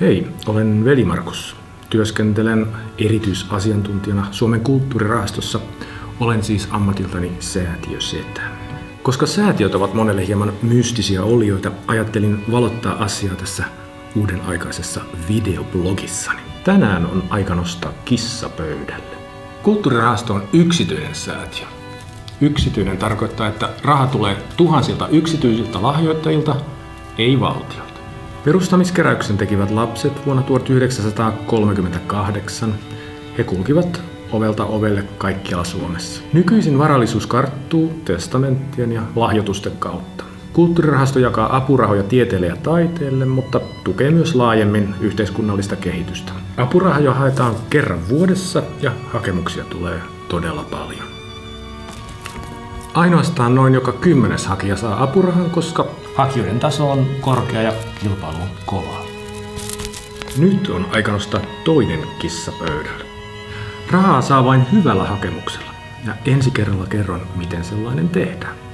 Hei, olen Veli Markus. Työskentelen erityisasiantuntijana Suomen kulttuurirahastossa. Olen siis ammatiltani säätiösetä. Koska säätiöt ovat monelle hieman mystisiä olioita, ajattelin valottaa asiaa tässä uuden aikaisessa videoblogissani. Tänään on aika nostaa kissa pöydälle. Kulttuurirahasto on yksityinen säätiö. Yksityinen tarkoittaa, että raha tulee tuhansilta yksityisiltä lahjoittajilta, ei valtiolta. Perustamiskeräyksen tekivät lapset vuonna 1938. He kulkivat ovelta ovelle kaikkialla Suomessa. Nykyisin varallisuus karttuu testamenttien ja lahjoitusten kautta. Kulttuurirahasto jakaa apurahoja tieteelle ja taiteelle, mutta tukee myös laajemmin yhteiskunnallista kehitystä. Apurahoja haetaan kerran vuodessa ja hakemuksia tulee todella paljon. Ainoastaan noin joka kymmenes hakija saa apurahan, koska hakijoiden taso on korkea ja kilpailu on kova. Nyt on aika nostaa toinen kissa pöydälle. Rahaa saa vain hyvällä hakemuksella. Ja ensi kerralla kerron, miten sellainen tehdään.